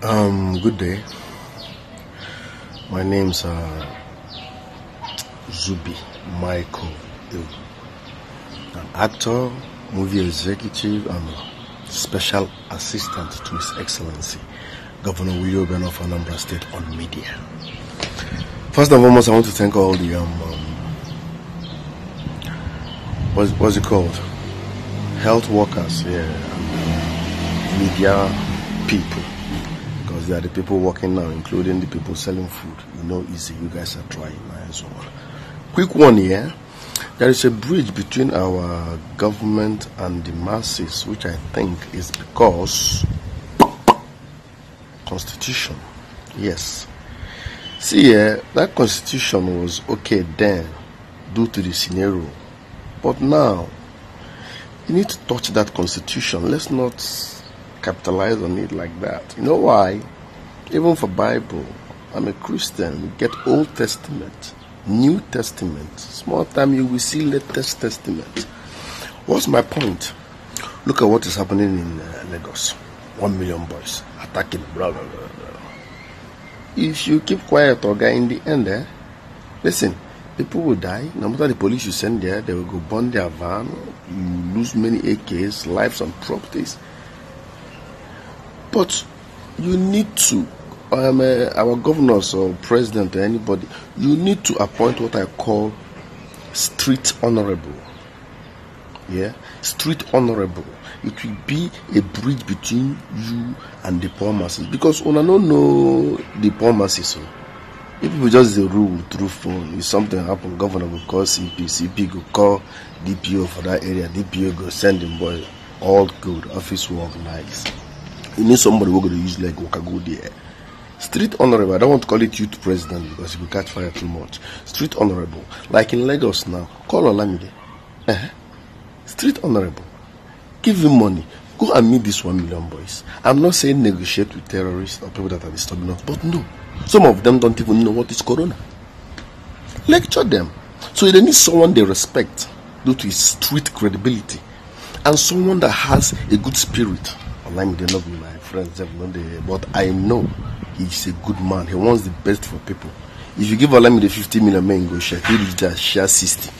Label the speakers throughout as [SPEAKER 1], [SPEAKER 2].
[SPEAKER 1] Um, good day. My name's uh, Zubby Michael Iwu. An actor, movie executive, and special assistant to His Excellency Governor Willie Obiano of Anambra State on media. First and foremost, I want to thank all the um, um what's, what's it called? Health workers, yeah, and, media people they are the people working now, including the people selling food. You know, easy. You guys are trying and so on. Quick one here. There is a bridge between our government and the masses, which I think is because constitution. Yes. See here, that constitution was okay then due to the scenario. But now, you need to touch that constitution. Let's not capitalize on it like that. You know why? Even for Bible, I'm a Christian. We get Old Testament, New Testament. Small time you will see latest Testament. What's my point? Look at what is happening in uh, Lagos. One million boys attacking, blah, blah, blah. If you keep quiet, Oga, in the end, eh, listen, people will die. No matter the police you send there, they will go burn their van. You lose many AKs, lives, and properties. But you need to, um, uh, our governors or president or anybody, you need to appoint what I call street honorable. Yeah, street honorable. It will be a bridge between you and the poor masses because una no know the poor masses. So if people just the rule through phone, if something happen, governor will call CP, CP will call DPO for that area, DPO go send him boy. All good, office work nice. You need somebody who going to use like work go there. Street honorable, I don't want to call it youth president because it will catch fire too much. Street honorable, like in Lagos now, call Olamide. Uh-huh. Street honorable, give him money. Go and meet these one million boys. I'm not saying negotiate with terrorists or people that are disturbing us, but no. Some of them don't even know what is corona. Lecture them. So they need someone they respect due to his street credibility and someone that has a good spirit. Olamide not my friends, but I know he's a good man. He wants the best for people. If you give Olamide 50 million men go share, he that share 60.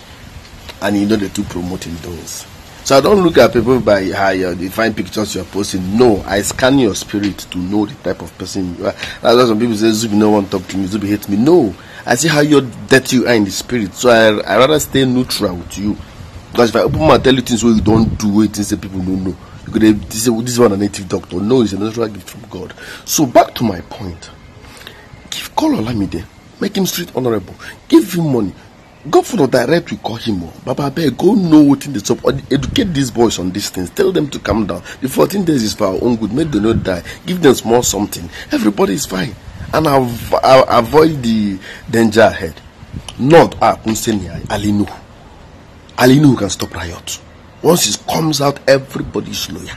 [SPEAKER 1] And you know the two promoting those. So I don't look at people by how you define pictures you're posting. No, I scan your spirit to know the type of person you are. That's why some people say Zubi no one talk to me, Zubi hates me. No. I see how you're dirty you are in the spirit. So I I rather stay neutral with you. Because if I open my tell you things where you don't do it, things that people don't know. You could this, is, this is one a native doctor. No, it's a natural gift from God. So back to my point. Give call Olamide. Make him street honorable. Give him money. Go for the direct we call him. Baba Bear, go know what in the top. Educate these boys on these things. Tell them to calm down. The 14 days is for our own good. Make them not die. Give them small something. Everybody is fine. And av- av- avoid the danger ahead. Not ah, Kunsenia, Alinu. Alinu can stop riot. Once he comes out, everybody is loyal.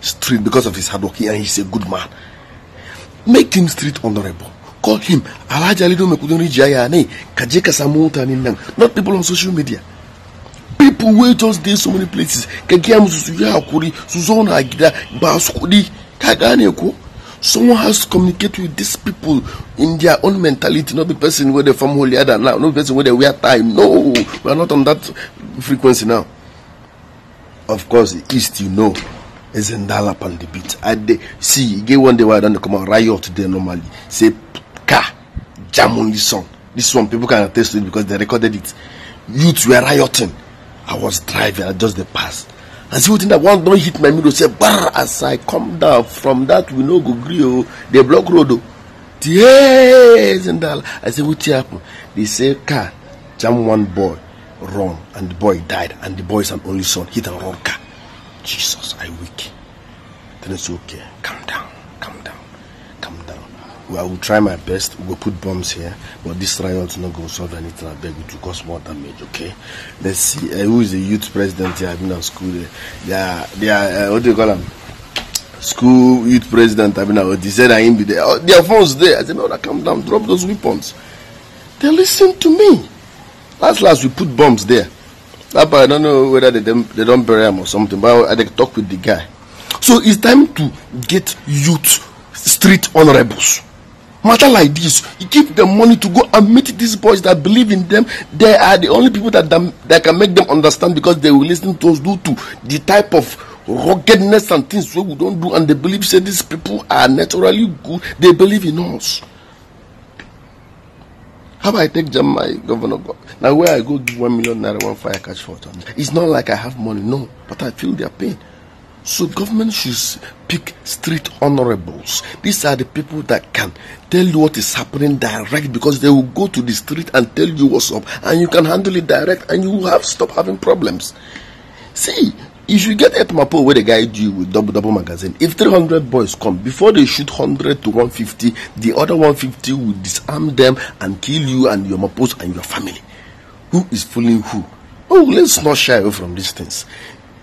[SPEAKER 1] Street because of his hard work, and he's a good man. Make him street honorable. Call him Alhaji Ali Dome Kudun Rijaya ne kaje ka samu mutanen nan. Not people on social media. People wey just dey so many places ka gaya musu su yi hakuri su zauna a gida ba su kuɗi ka gane ko. Someone has to communicate with these people in their own mentality, not the person where they from other now, not the person where they wear tie. No, we are not on that frequency now. Of course, East, you know, is in Dalap on the beat. I dey see, get one day where I don't come out riot there normally. Say, car, jam on this song. This one, people can attest to it because they recorded it. Youth were rioting. I was driving, I just the pass. And see wetin that one don hit my middle say bar as I come down from that we no go gree o dey block road o tears and I say wetin happen they say car jam one boy run and the boy died and the boy is an only son hit and run car Jesus I weak then I say okay calm down calm down calm down well, I will try my best. We will put bombs here, but this riot not going to solve anything. I beg you to cause more damage. Okay, let's see. Uh, who is the youth president here? I've been on school. There. They are. Uh, what do you call them? School youth president. I've been. They said I ain't be there. Oh, their phones there. I said, no, calm down. Drop those weapons. They listen to me. Last, last we put bombs there. That I don't know whether they don't, they don't bury him or something, but I, I talk with the guy. So it's time to get youth street honorables. Matter like this, you give them money to go and meet these boys that believe in them. They are the only people that that can make them understand because they will listen to us due to the type of ruggedness and things we don't do, and they believe say these people are naturally good. They believe in us. How about I take Jam my governor? Now where I go give one million naira one fire catch for It's not like I have money, no, but I feel their pain. So government should pick street honorables. These are the people that can tell you what is happening direct because they will go to the street and tell you what's up and you can handle it direct and you will have stop having problems. See, if you get Etmapo where they guide you with double double magazine, if 300 boys come before they shoot 100 to 150, the other 150 will disarm them and kill you and your mapos and your family. Who is fooling who? Oh, let's not shy away from these things.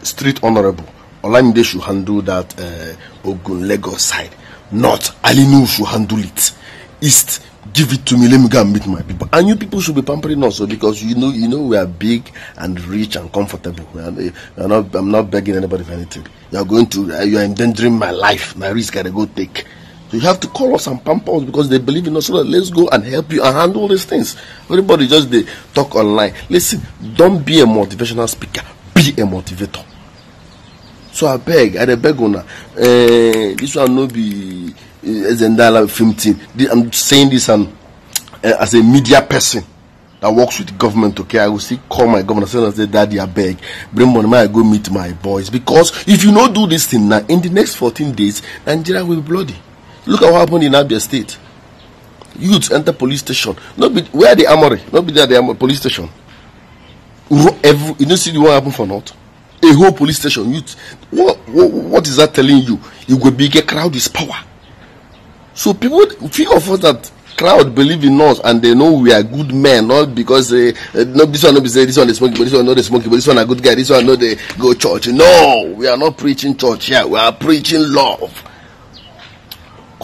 [SPEAKER 1] Street honorable Olamide should handle that uh, Ogun Lagos side. Not Alinu should handle it. East, give it to me. Let me go and meet my people. And you people should be pampering also because you know, you know, we are big and rich and comfortable. We are, we are not, I'm not begging anybody for anything. You are going to, uh, you are endangering my life. My risk I go take. You have to call us and pamper us because they believe in us. So let's go and help you and handle these things. Everybody just they talk online. Listen, don't be a motivational speaker. Be a motivator so I beg i beg una uh, this one no be uh, ezendala film team i'm saying this and, uh, as a media person that works with the government okay i will still call my governor say say daddy I beg, bring money i go meet my boys because if you not do this thing now in the next 14 days nigeria will be bloody look at what happened in abia state. Youths enter police station. No be where the armory no be there the police station. Every you no see what happened for not. a whole police station youth. What, what, what is that telling you? Will be a crowd is power. So people few of us that crowd believe in us and they know we are good men not because uh, uh, this one no be say this one is smoking but this one no dey smoking but this one a good guy this one no they go church. No we are not preaching church here. We are preaching love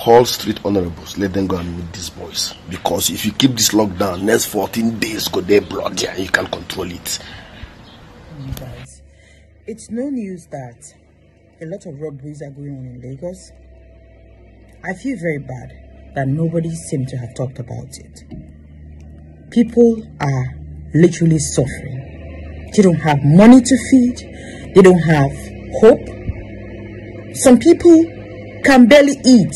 [SPEAKER 1] call street honorables let them go and meet these boys because if you keep this lockdown next 14 days go dey bloody and you can't control it Guys,
[SPEAKER 2] it's no news that a lot of robberies are going on in Lagos. I feel very bad that nobody seemed to have talked about it. People are literally suffering. They don't have money to feed. They don't have hope. Some people can barely eat.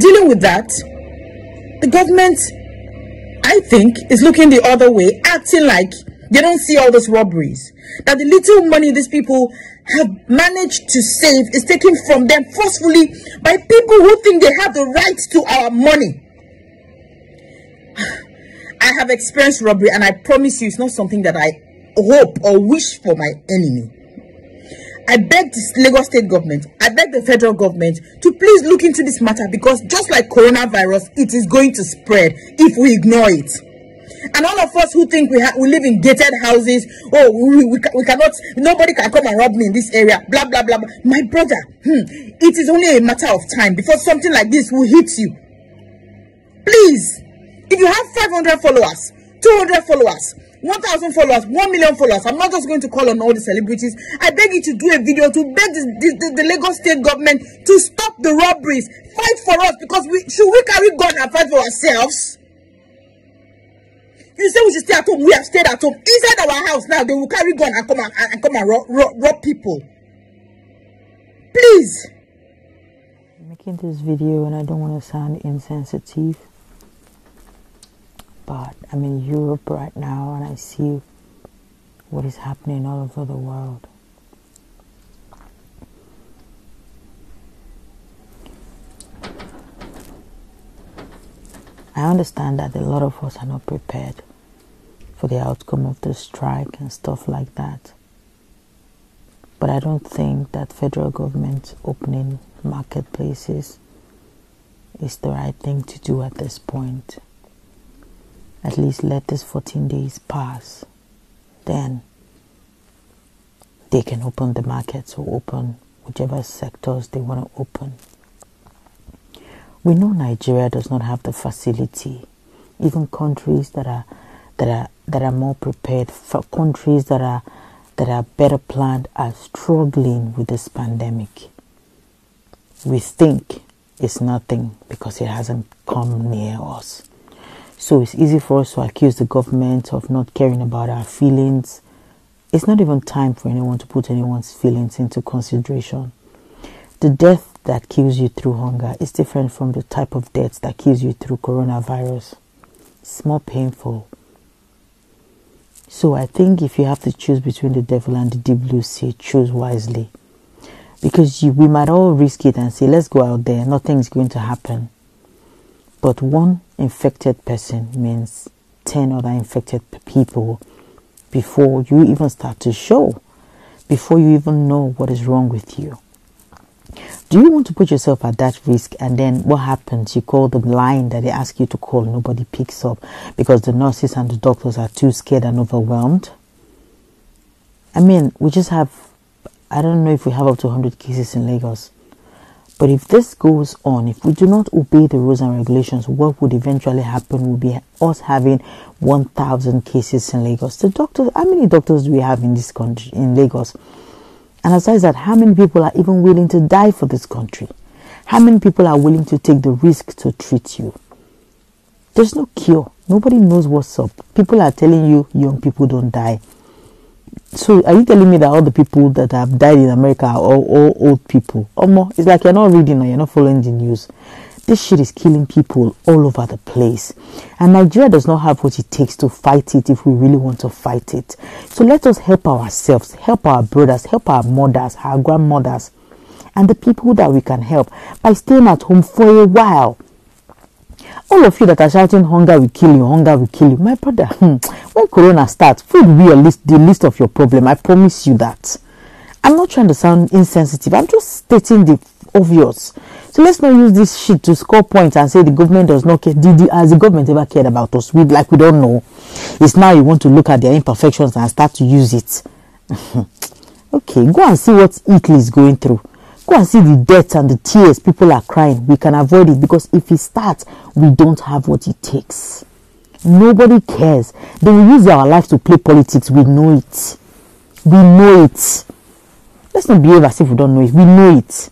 [SPEAKER 2] Dealing with that, the government, I think, is looking the other way, acting like they don't see all those robberies. That the little money these people have managed to save is taken from them forcefully by people who think they have the right to our money. I have experienced robbery and I promise you it's not something that I hope or wish for my enemy. I beg the Lagos state government, I beg the federal government to please look into this matter because just like coronavirus, it is going to spread if we ignore it. And all of us who think we, we live in gated houses, oh, we, we, we cannot, nobody can come and rob me in this area, blah, blah, blah. blah. My brother, hmm, it is only a matter of time before something like this will hit you. Please, if you have 500 followers, 200 followers, 1,000 followers, 1 million followers. I'm not just going to call on all the celebrities. I beg you to do a video to beg the, the, the, Lagos state government to stop the robberies. Fight for us because we should we carry gun and fight for ourselves? You say we should stay at home. We have stayed at home. Inside our house now, they will carry gun and come and, and come and rob, rob, rob people. Please.
[SPEAKER 3] I'm making this video and I don't want to sound insensitive. I'm in Europe right now and I see what is happening all over the world. I understand that a lot of us are not prepared for the outcome of the strike and stuff like that. But I don't think that federal government opening marketplaces is the right thing to do at this point. At least let this 14 days pass. Then they can open the markets or open whichever sectors they want to open. We know Nigeria does not have the facility. Even countries that are that are that are more prepared for countries that are that are better planned are struggling with this pandemic. we think it's nothing because it hasn't come near us. So it's easy for us to accuse the government of not caring about our feelings. It's not even time for anyone to put anyone's feelings into consideration. The death that kills you through hunger is different from the type of death that kills you through coronavirus. It's more painful. So I think if you have to choose between the devil and the deep blue sea, choose wisely. Because you, we might all risk it and say, let's go out there, nothing's going to happen. But one infected person means 10 other infected people before you even start to show, before you even know what is wrong with you. Do you want to put yourself at that risk and then what happens? You call the line that they ask you to call, nobody picks up because the nurses and the doctors are too scared and overwhelmed? I mean, we just have, I don't know if we have up to 100 cases in Lagos. But if this goes on, if we do not obey the rules and regulations, what would eventually happen will be us having 1,000 cases in Lagos. The doctors, how many doctors do we have in this country, in Lagos? And aside that, how many people are even willing to die for this country? How many people are willing to take the risk to treat you? There's no cure. Nobody knows what's up. People are telling you young people don't die. So are you telling me that all the people that have died in America are all, all old people? Or more? It's like you're not reading or you're not following the news. This shit is killing people all over the place. And Nigeria does not have what it takes to fight it if we really want to fight it. So let us help ourselves, help our brothers, help our mothers, our grandmothers, and the people that we can help by staying at home for a while all of you that are shouting hunger will kill you hunger will kill you. My brother hmm, when corona starts food will be list the list of your problem. I promise you that. I'm not trying to sound insensitive. I'm just stating the obvious. So let's not use this shit to score points and say the government does not care. Did the, has the government ever cared about us? We like we don't know. It's now you want to look at their imperfections and start to use it. Okay go and see what italy is going through Go and see the death and the tears people are crying. We can avoid it because if it starts, we don't have what it takes. Nobody cares. They will use our life to play politics. We know it. We know it. Let's not behave as if we don't know it. We know it.